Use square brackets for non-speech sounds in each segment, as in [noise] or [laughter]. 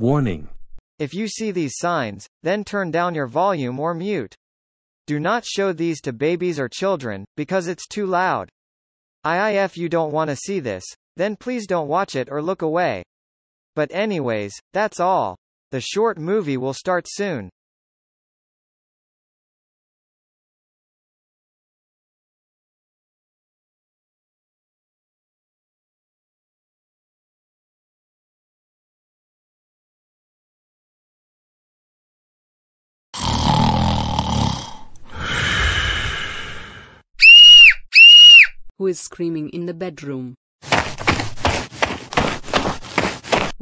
Warning. If you see these signs, then turn down your volume or mute. Do not show these to babies or children, because it's too loud. IIF you don't want to see this, then please don't watch it or look away. But anyways, that's all. The short movie will start soon. Who is screaming in the bedroom?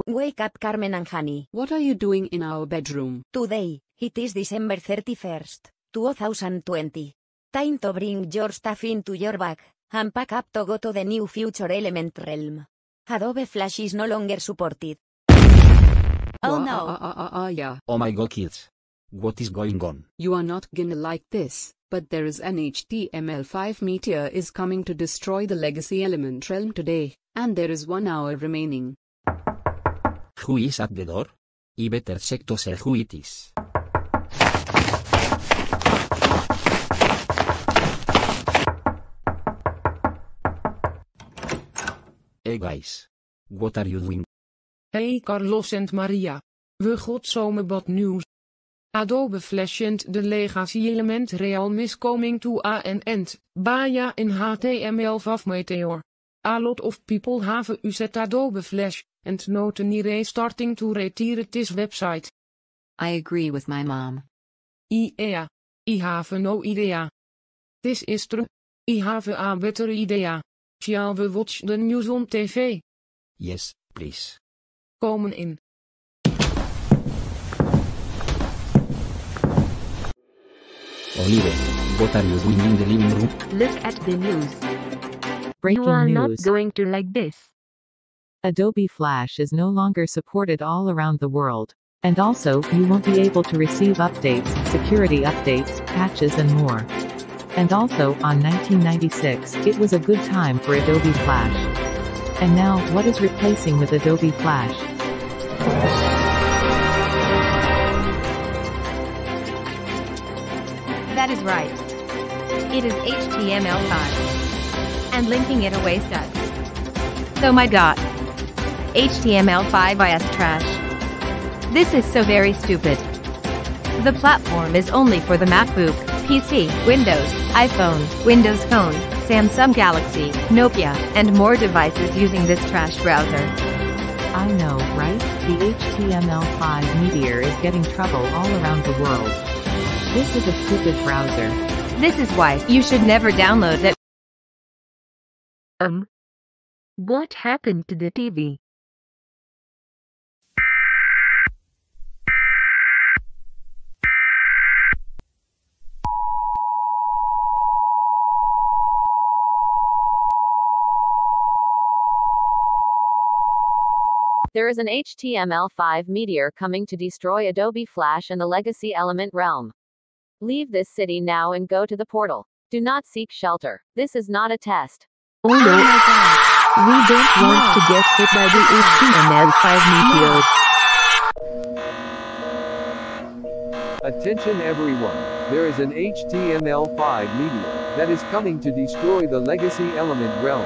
Wake up Carmen and Honey. What are you doing in our bedroom? Today, it is December 31st, 2020. Time to bring your stuff into your bag, and pack up to go to the new future element realm. Adobe Flash is no longer supported. Oh no. Ah, ah, ah, ah, yeah. Oh my god kids. What is going on? You are not gonna like this, but there is an HTML5 meteor is coming to destroy the legacy element realm today, and there is one hour remaining. Who is at the door? I better check to see who it is. Hey guys. What are you doing? Hey Carlos and Maria. We got some bad nieuws. Adobe Flash and the legacy element realm is coming to a an end, Baya in HTML5 Meteor. A lot of people have used Adobe Flash, and not any starting to retire this website. I agree with my mom. IEA. I have no idea. This is true. I have a better idea. Shall we watch the news on TV? Yes, please. Komen in. Olive, what are you doing in the living room? Look at the news. Breaking you are not going to like this. Adobe Flash is no longer supported all around the world. And also, you won't be able to receive updates, security updates, patches and more. And also, on 1996, it was a good time for Adobe Flash. And now, what is replacing with Adobe Flash? That is right. It is HTML5. And linking it away sucks. So my god. HTML5 is trash. This is so very stupid. The platform is only for the MacBook, PC, Windows, iPhone, Windows Phone, Samsung Galaxy, Nokia, and more devices using this trash browser. I know, right? The HTML5 Meteor is getting trouble all around the world. This is a stupid browser. This is why you should never download that. Um. What happened to the TV? There is an HTML5 meteor coming to destroy Adobe Flash and the legacy element realm. Leave this city now and go to the portal. Do not seek shelter. This is not a test. Oh no. Oh we don't want to get hit by the HTML5 meteor. Attention everyone, there is an HTML5 meteor that is coming to destroy the legacy element realm.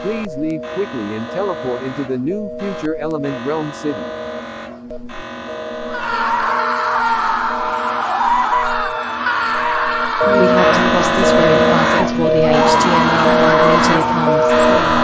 Please leave quickly and teleport into the new future element realm city. We have to cross this very fast before the HTML5 meteor comes.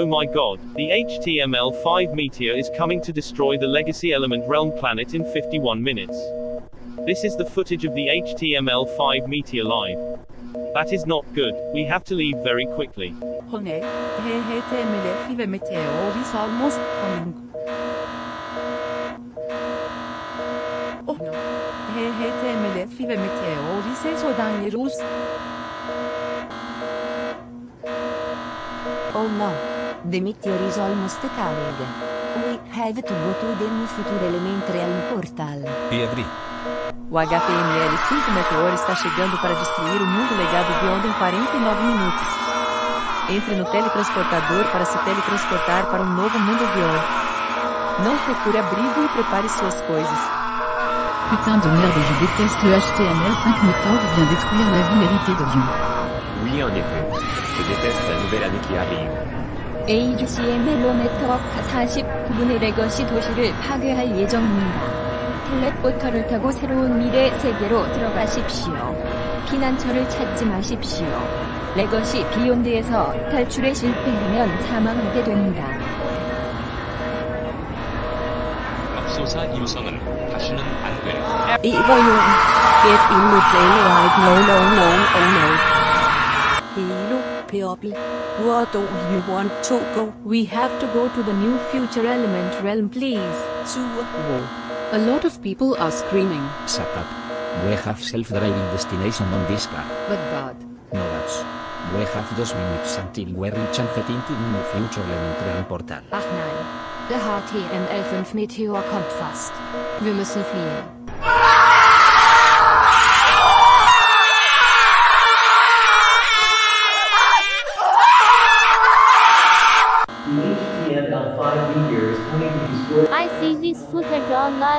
Oh my god, the HTML5 meteor is coming to destroy the legacy element realm planet in 51 minutes. This is the footage of the HTML5 meteor live. That is not good, we have to leave very quickly. Honey, HTML5 meteor is almost coming. Oh no. ve meteorisi sodanierus. Oh no. The meteor is almost coming. We have to go to the new future element realm portal. Piedri. O HTML 5 Meteor está chegando para destruir o mundo legado Beyond em 49 minutos. Entre no teletransportador para se teletransportar para um novo mundo Beyond. Não procure abrigo e prepare suas coisas. Putain de merde, je déteste le HTML5 Meteor vient détruire la vie héritée de Lyon. Oui, en effet. Je déteste la nouvelle année qui arrive. HTML5 49분의 레거시 도시를 파괴할 예정입니다. 텔레포터를 타고 새로운 미래 세계로 들어가십시오. 피난처를 찾지 마십시오. 레거시 비욘드에서 탈출에 실패하면 사망하게 됩니다. 맙소사 유성은 다시는 안 돼. Evil Get in the plane right no no no oh no. Piopi. Where do you want to go? We have to go to the new future element realm please. Sure. A lot of people are screaming. Shut up. We have self-driving destination on this car. But Dad. No that's. We have those minutes until we reach and get into the new future element realm portal. Ach nein. Der HTML5 Meteor kommt fast. Wir müssen fliehen.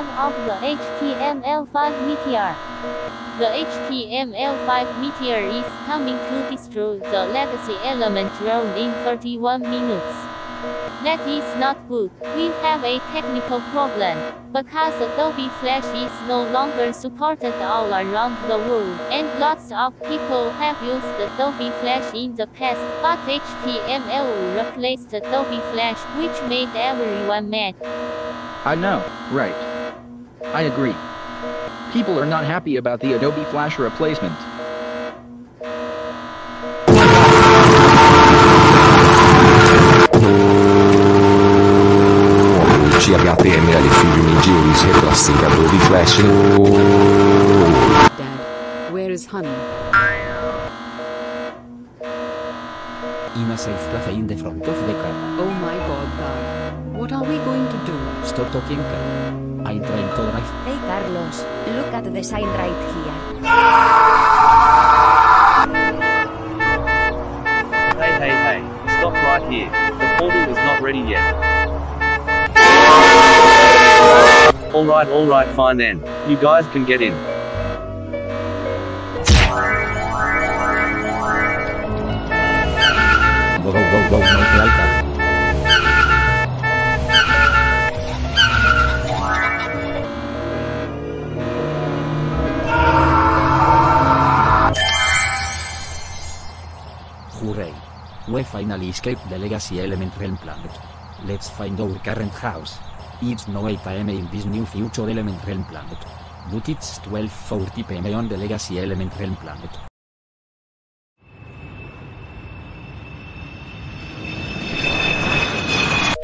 Online of the HTML5 meteor. The HTML5 meteor is coming to destroy the legacy element realm in 31 minutes. That is not good. We have a technical problem. Because Adobe Flash is no longer supported all around the world, and lots of people have used Adobe Flash in the past, but HTML replaced Adobe Flash, which made everyone mad. I know, right. I agree. People are not happy about the Adobe Flash replacement. HTML filme de Iris reclassificador de Flash. Dad, where is honey? In a safe cafe in the front of the car. Oh my god, Dad. What are we going to do? Stop talking, car. I'm trying to drive. Hey Carlos, look at the sign right here. Hey hey hey, stop right here. The portal is not ready yet. Alright alright fine then. You guys can get in. Go go go go, We finally escaped the legacy element realm planet. Let's find our current house. It's no 8 am in this new future element realm planet. But it's 12.40 pm on the legacy element realm planet.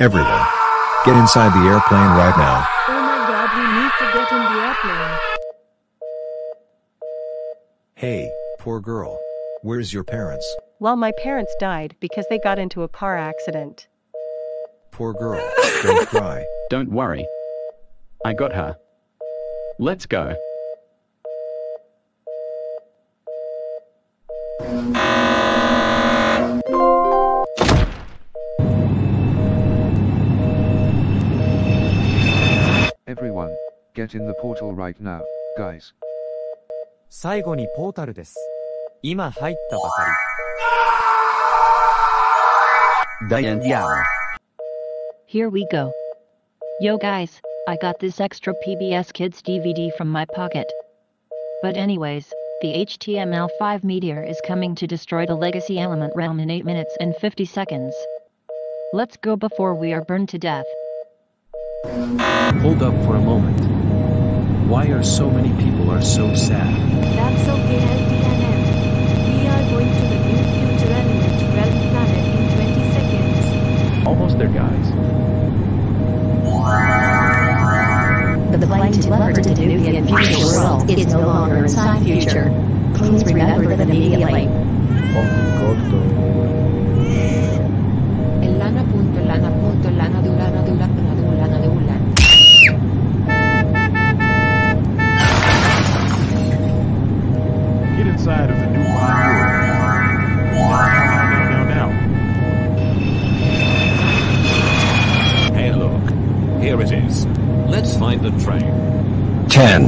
Everyone. Get inside the airplane right now. Oh my god, we need to get in the airplane. Hey, poor girl. Where's your parents? Well, my parents died because they got into a car accident. Poor girl. Don't cry. [laughs] Don't worry. I got her. Let's go. Everyone, get in the portal right now, guys. 最後にポータルです。今入ったばかり。 Diane Yao. Here we go. Yo guys, I got this extra PBS Kids DVD from my pocket. But anyways, the HTML5 meteor is coming to destroy the legacy element realm in 8 minutes and 50 seconds. Let's go before we are burned to death. Hold up for a moment. Why are so many people are so sad? That's okay, Almost there, guys. The plane to teleported to the new future world. It's no longer inside future. Please remember that immediately. El lana punto el lana punto el lana de ulana de ulana de ulana de ulana. Get inside of the new world. Here it is. Let's find the train. Ten,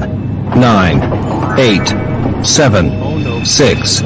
nine, eight, seven, oh, six.